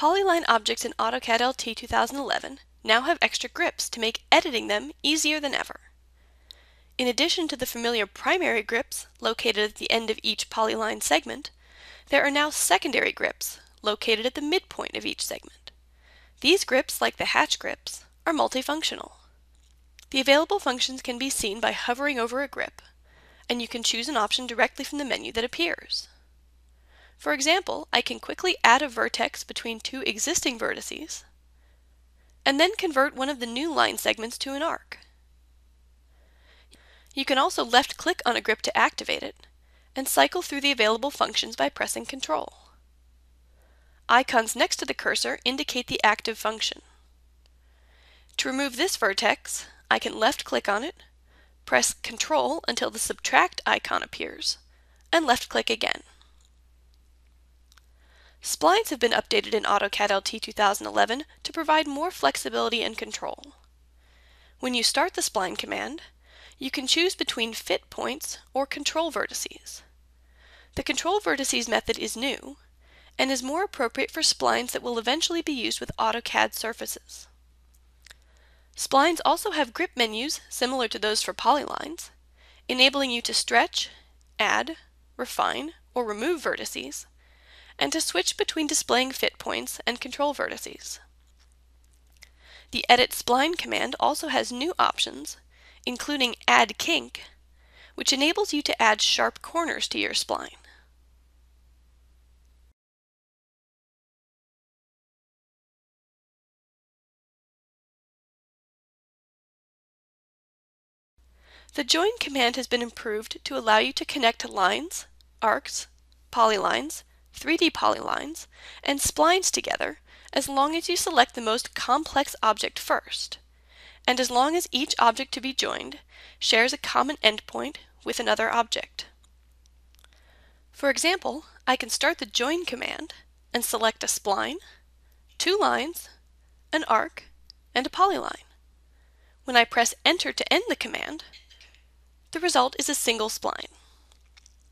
Polyline objects in AutoCAD LT 2011 now have extra grips to make editing them easier than ever. In addition to the familiar primary grips located at the end of each polyline segment, there are now secondary grips located at the midpoint of each segment. These grips, like the hatch grips, are multifunctional. The available functions can be seen by hovering over a grip, and you can choose an option directly from the menu that appears. For example, I can quickly add a vertex between two existing vertices, and then convert one of the new line segments to an arc. You can also left-click on a grip to activate it, and cycle through the available functions by pressing Control. Icons next to the cursor indicate the active function. To remove this vertex, I can left-click on it, press Control until the Subtract icon appears, and left-click again. Splines have been updated in AutoCAD LT 2011 to provide more flexibility and control. When you start the spline command, you can choose between fit points or control vertices. The control vertices method is new and is more appropriate for splines that will eventually be used with AutoCAD surfaces. Splines also have grip menus similar to those for polylines, enabling you to stretch, add, refine, or remove vertices, and to switch between displaying fit points and control vertices. The Edit Spline command also has new options, including Add Kink, which enables you to add sharp corners to your spline. The Join command has been improved to allow you to connect lines, arcs, polylines, 3D polylines, and splines together as long as you select the most complex object first, and as long as each object to be joined shares a common endpoint with another object. For example, I can start the join command and select a spline, two lines, an arc, and a polyline. When I press enter to end the command, the result is a single spline.